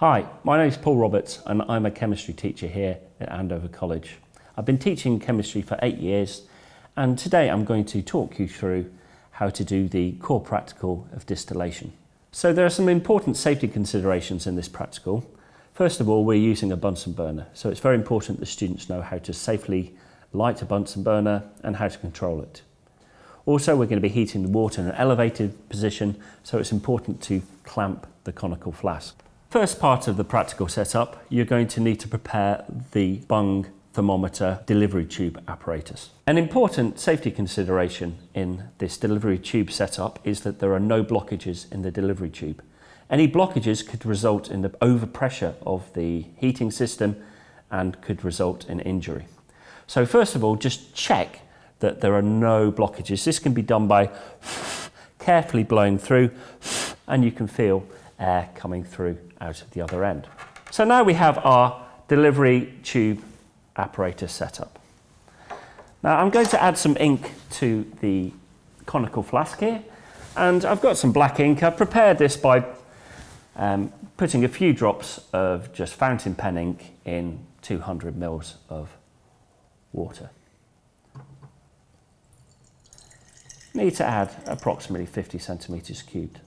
Hi, my name is Paul Roberts and I'm a chemistry teacher here at Andover College. I've been teaching chemistry for eight years and today I'm going to talk you through how to do the core practical of distillation. So there are some important safety considerations in this practical. First of all, we're using a Bunsen burner, so it's very important that students know how to safely light a Bunsen burner and how to control it. Also, we're going to be heating the water in an elevated position, so it's important to clamp the conical flask. First part of the practical setup, you're going to need to prepare the bung thermometer delivery tube apparatus. An important safety consideration in this delivery tube setup is that there are no blockages in the delivery tube. Any blockages could result in the overpressure of the heating system and could result in injury. So first of all, just check that there are no blockages. This can be done by carefully blowing through and you can feel air coming through out of the other end. So now we have our delivery tube apparatus set up. Now I'm going to add some ink to the conical flask here and I've got some black ink. I've prepared this by um, putting a few drops of just fountain pen ink in 200 mils of water. Need to add approximately 50 centimetres cubed.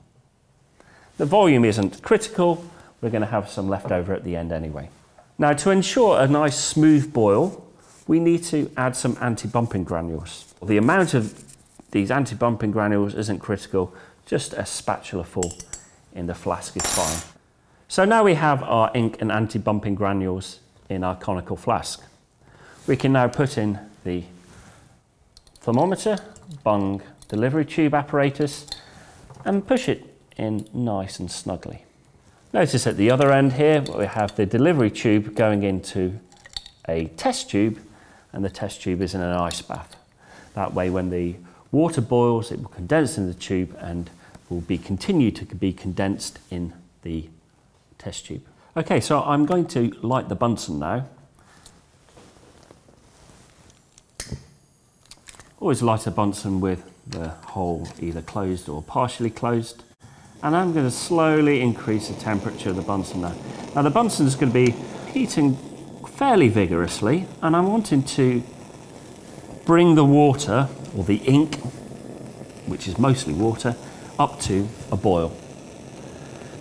The volume isn't critical, we're going to have some left over at the end anyway. Now to ensure a nice smooth boil, we need to add some anti-bumping granules. The amount of these anti-bumping granules isn't critical, just a spatula full in the flask is fine. So now we have our ink and anti-bumping granules in our conical flask. We can now put in the thermometer, bung delivery tube apparatus and push it in nice and snugly. Notice at the other end here we have the delivery tube going into a test tube and the test tube is in an ice bath. That way when the water boils it will condense in the tube and will be continued to be condensed in the test tube. Okay, so I'm going to light the Bunsen now. Always light a Bunsen with the hole either closed or partially closed and I'm going to slowly increase the temperature of the Bunsen now. Now the Bunsen is going to be heating fairly vigorously and I'm wanting to bring the water or the ink, which is mostly water, up to a boil.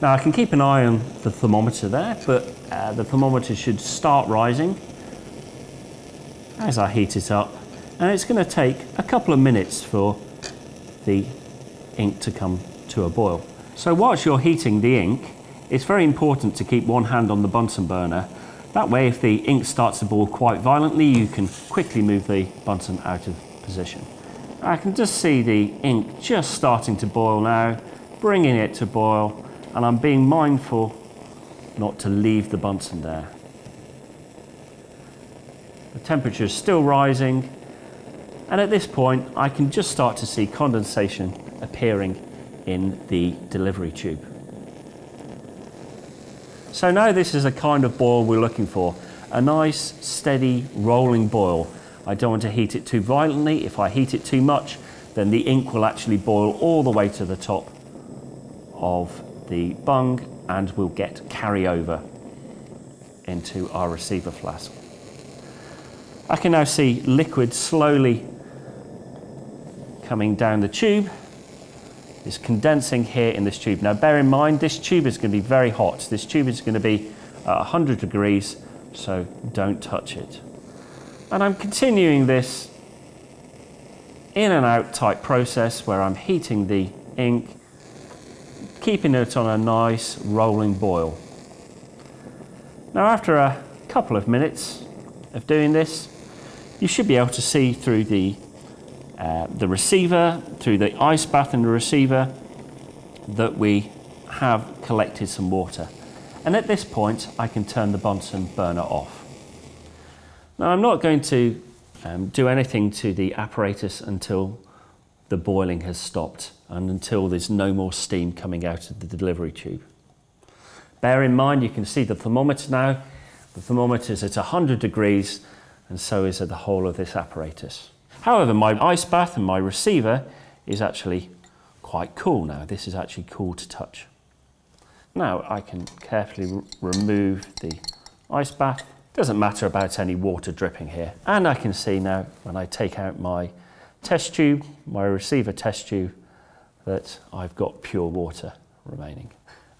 Now I can keep an eye on the thermometer there, but uh, the thermometer should start rising as I heat it up and it's going to take a couple of minutes for the ink to come to a boil. So whilst you're heating the ink, it's very important to keep one hand on the Bunsen burner. That way, if the ink starts to boil quite violently, you can quickly move the Bunsen out of position. I can just see the ink just starting to boil now, bringing it to boil, and I'm being mindful not to leave the Bunsen there. The temperature is still rising, and at this point, I can just start to see condensation appearing in the delivery tube. So now this is a kind of boil we're looking for. A nice, steady, rolling boil. I don't want to heat it too violently. If I heat it too much, then the ink will actually boil all the way to the top of the bung and we'll get carryover into our receiver flask. I can now see liquid slowly coming down the tube is condensing here in this tube. Now bear in mind this tube is going to be very hot. This tube is going to be uh, 100 degrees so don't touch it. And I'm continuing this in and out type process where I'm heating the ink, keeping it on a nice rolling boil. Now after a couple of minutes of doing this, you should be able to see through the uh, the receiver, through the ice bath in the receiver, that we have collected some water. And at this point, I can turn the Bunsen burner off. Now, I'm not going to um, do anything to the apparatus until the boiling has stopped and until there's no more steam coming out of the delivery tube. Bear in mind, you can see the thermometer now. The thermometer is at 100 degrees and so is the whole of this apparatus. However, my ice bath and my receiver is actually quite cool now. This is actually cool to touch. Now I can carefully remove the ice bath. Doesn't matter about any water dripping here. And I can see now when I take out my test tube, my receiver test tube, that I've got pure water remaining.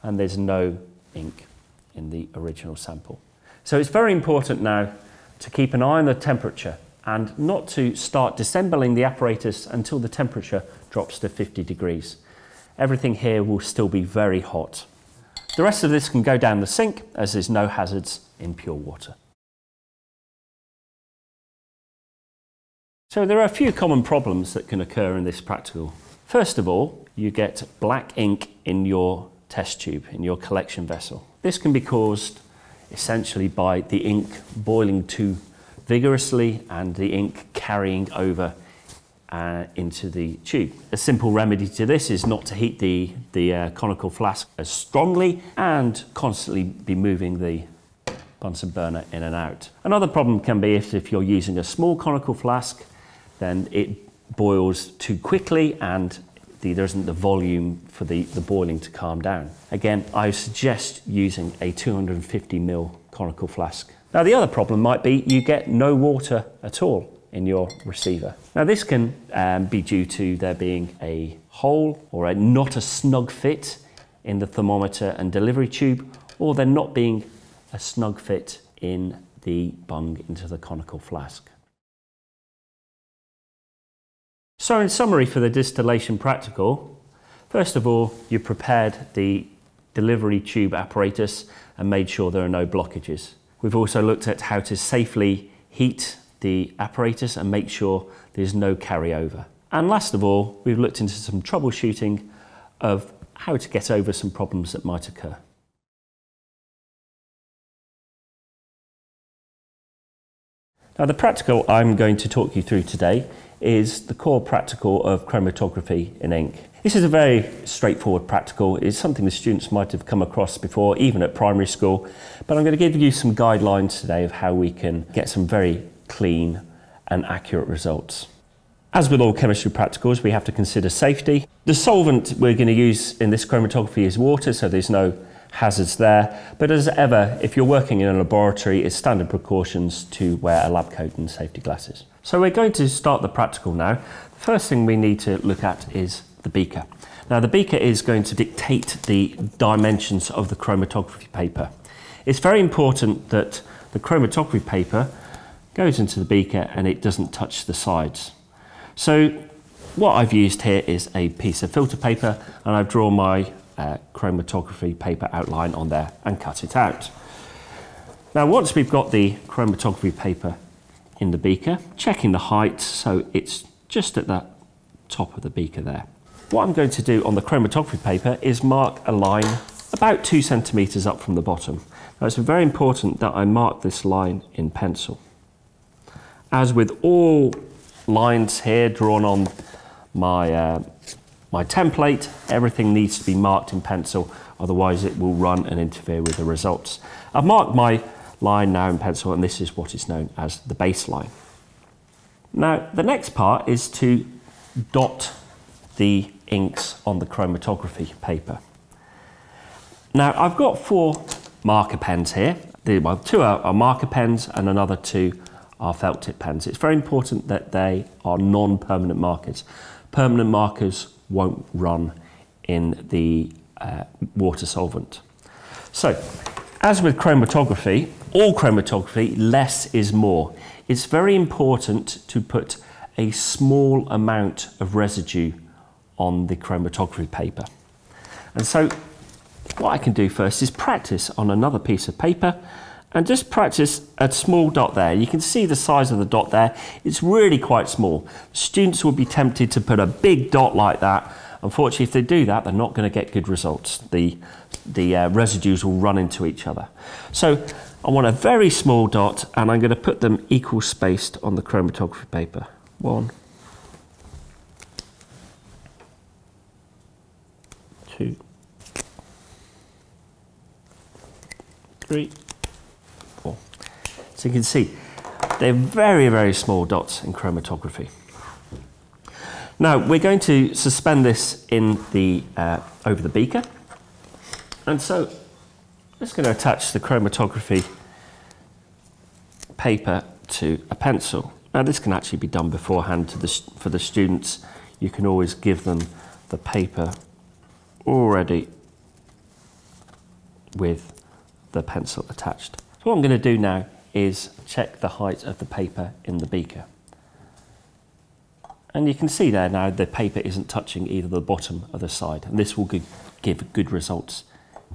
And there's no ink in the original sample. So it's very important now to keep an eye on the temperature and not to start disassembling the apparatus until the temperature drops to 50 degrees. Everything here will still be very hot. The rest of this can go down the sink as there's no hazards in pure water. So there are a few common problems that can occur in this practical. First of all, you get black ink in your test tube, in your collection vessel. This can be caused essentially by the ink boiling too vigorously and the ink carrying over uh, into the tube. A simple remedy to this is not to heat the, the uh, conical flask as strongly and constantly be moving the Bunsen burner in and out. Another problem can be if, if you're using a small conical flask, then it boils too quickly and the, there isn't the volume for the, the boiling to calm down. Again, I suggest using a 250 ml conical flask. Now the other problem might be you get no water at all in your receiver. Now this can um, be due to there being a hole or a, not a snug fit in the thermometer and delivery tube or there not being a snug fit in the bung into the conical flask. So in summary for the distillation practical, first of all, you prepared the delivery tube apparatus and made sure there are no blockages. We've also looked at how to safely heat the apparatus and make sure there's no carryover. And last of all, we've looked into some troubleshooting of how to get over some problems that might occur. Now the practical I'm going to talk you through today is the core practical of chromatography in ink. This is a very straightforward practical. It's something the students might have come across before, even at primary school. But I'm going to give you some guidelines today of how we can get some very clean and accurate results. As with all chemistry practicals, we have to consider safety. The solvent we're going to use in this chromatography is water, so there's no hazards there. But as ever, if you're working in a laboratory, it's standard precautions to wear a lab coat and safety glasses. So we're going to start the practical now. The first thing we need to look at is the beaker. Now the beaker is going to dictate the dimensions of the chromatography paper. It's very important that the chromatography paper goes into the beaker and it doesn't touch the sides. So what I've used here is a piece of filter paper and I've drawn my uh, chromatography paper outline on there and cut it out. Now once we've got the chromatography paper in the beaker, checking the height so it's just at the top of the beaker there. What I'm going to do on the chromatography paper is mark a line about two centimetres up from the bottom. Now it's very important that I mark this line in pencil. As with all lines here drawn on my, uh, my template, everything needs to be marked in pencil, otherwise it will run and interfere with the results. I've marked my line now in pencil and this is what is known as the baseline. Now the next part is to dot the inks on the chromatography paper. Now I've got four marker pens here. Well, two are, marker pens and another two are felt tip pens. It's very important that they are non-permanent markers. Permanent markers won't run in the uh, water solvent. So, as with chromatography, all chromatography, less is more. It's very important to put a small amount of residue on the chromatography paper. And so what I can do first is practice on another piece of paper and just practice a small dot there. You can see the size of the dot there. It's really quite small. Students will be tempted to put a big dot like that. Unfortunately, if they do that, they're not going to get good results. The, the uh, residues will run into each other. So I want a very small dot and I'm going to put them equal spaced on the chromatography paper. One, two, three. So you can see they're very, very small dots in chromatography. Now we're going to suspend this in the, uh, over the beaker And so I'm just going to attach the chromatography paper to a pencil. Now this can actually be done beforehand to the, for the students. You can always give them the paper already with the pencil attached. So what I'm going to do now is check the height of the paper in the beaker. And you can see there now the paper isn't touching either the bottom or the side. And this will give good results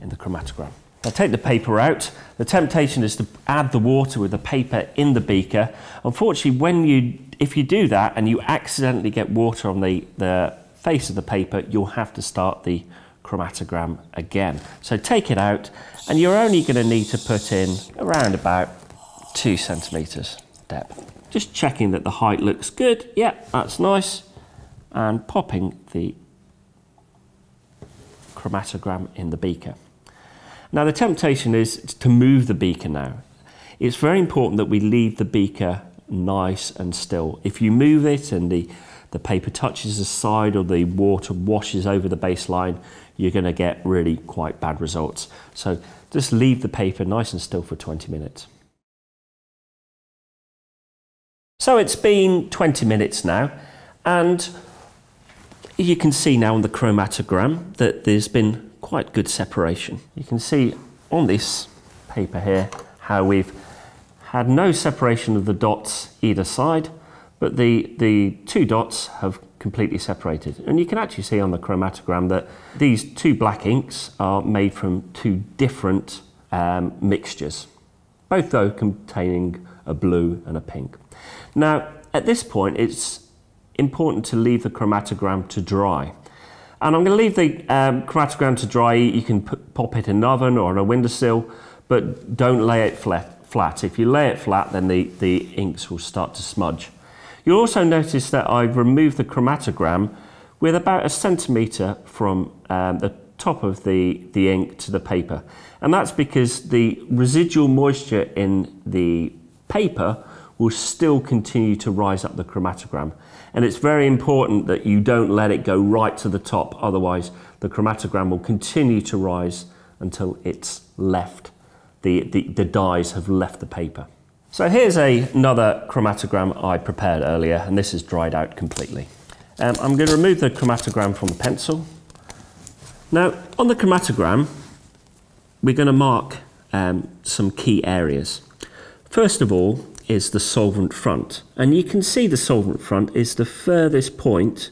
in the chromatogram. I take the paper out. The temptation is to add the water with the paper in the beaker. Unfortunately, when you, if you do that and you accidentally get water on the, the face of the paper, you'll have to start the chromatogram again. So take it out and you're only going to need to put in around about two centimetres depth. Just checking that the height looks good. Yeah, that's nice. And popping the chromatogram in the beaker. Now the temptation is to move the beaker now. It's very important that we leave the beaker nice and still. If you move it and the, the paper touches the side or the water washes over the baseline, you're going to get really quite bad results. So just leave the paper nice and still for 20 minutes. So it's been 20 minutes now and you can see now on the chromatogram that there's been quite good separation. You can see on this paper here how we've had no separation of the dots either side, but the, the two dots have completely separated. And you can actually see on the chromatogram that these two black inks are made from two different um, mixtures, both though containing a blue and a pink. Now, at this point, it's important to leave the chromatogram to dry. And I'm going to leave the um, chromatogram to dry. You can pop it in an oven or on a windowsill, but don't lay it flat. flat. If you lay it flat, then the, the inks will start to smudge. You'll also notice that I've removed the chromatogram with about a centimetre from um, the top of the, the ink to the paper. And that's because the residual moisture in the paper will still continue to rise up the chromatogram. And it's very important that you don't let it go right to the top, otherwise the chromatogram will continue to rise until it's left, the, the, the dyes have left the paper. So here's a, another chromatogram I prepared earlier, and this is dried out completely. Um, I'm going to remove the chromatogram from the pencil. Now, on the chromatogram, we're going to mark um, some key areas. First of all, is the solvent front. And you can see the solvent front is the furthest point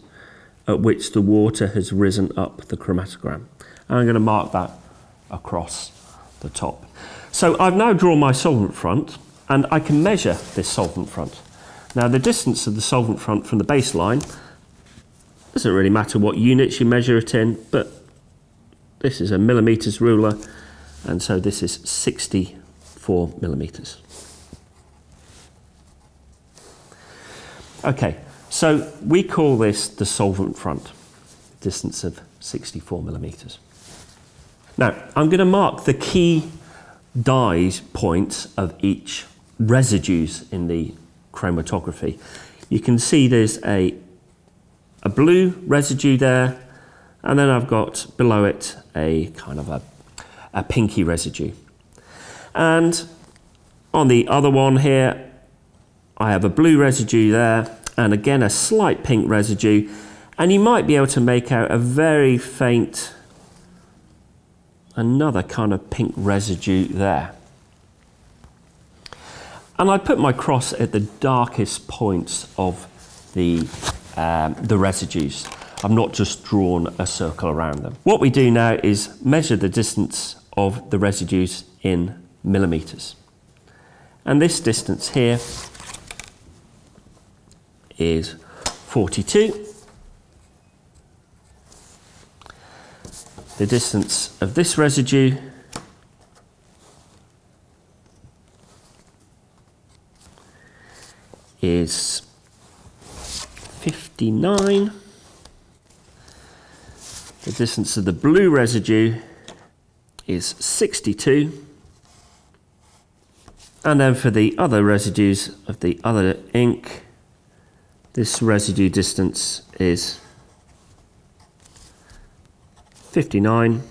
at which the water has risen up the chromatogram. And I'm going to mark that across the top. So I've now drawn my solvent front and I can measure this solvent front. Now the distance of the solvent front from the baseline doesn't really matter what units you measure it in, but this is a millimetres ruler and so this is 64 millimetres. Okay, so we call this the solvent front, distance of 64 millimeters. Now, I'm going to mark the key dyes points of each residues in the chromatography. You can see there's a, a blue residue there, and then I've got below it a kind of a, a pinky residue. And on the other one here, I have a blue residue there and again a slight pink residue and you might be able to make out a very faint another kind of pink residue there. And I put my cross at the darkest points of the, um, the residues. I've not just drawn a circle around them. What we do now is measure the distance of the residues in millimetres. And this distance here is 42. The distance of this residue is 59. The distance of the blue residue is 62. And then for the other residues of the other ink, this residue distance is 59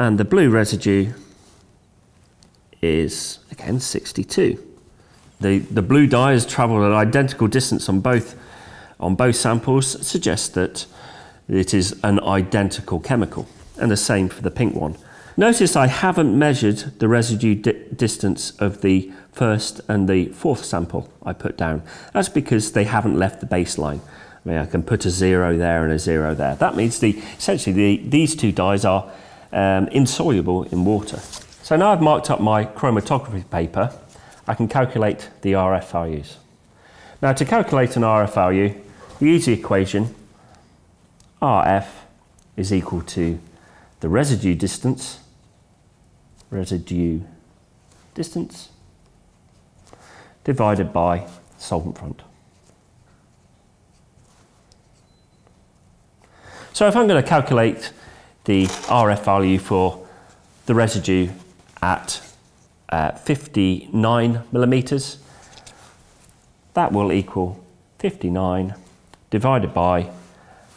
And the blue residue is, again, 62. The, the blue dye has travelled an identical distance on both, on both samples, suggests that it is an identical chemical. And the same for the pink one. Notice I haven't measured the residue di distance of the first and the fourth sample I put down. That's because they haven't left the baseline. I mean, I can put a zero there and a zero there. That means the, essentially the, these two dyes are um, insoluble in water. So now I've marked up my chromatography paper, I can calculate the RF values. Now to calculate an RF value, we use the equation RF is equal to the residue distance, residue distance, divided by solvent front. So if I'm going to calculate the RF value for the residue at uh, 59 millimeters, that will equal 59 divided by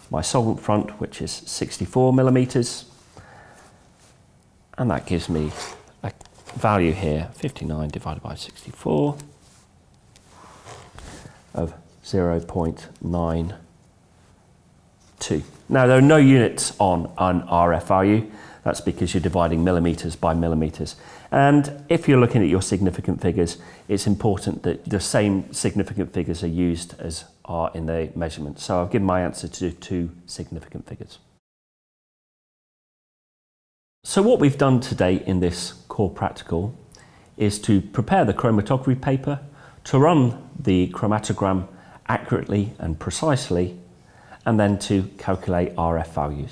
my solvent front, which is 64 millimeters, and that gives me a value here, 59 divided by 64 of 0.9 2. Now there are no units on an RF value. That's because you're dividing millimetres by millimetres. And if you're looking at your significant figures, it's important that the same significant figures are used as are in the measurement. So I've given my answer to two significant figures. So what we've done today in this core practical is to prepare the chromatography paper, to run the chromatogram accurately and precisely, and then to calculate RF values.